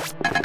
you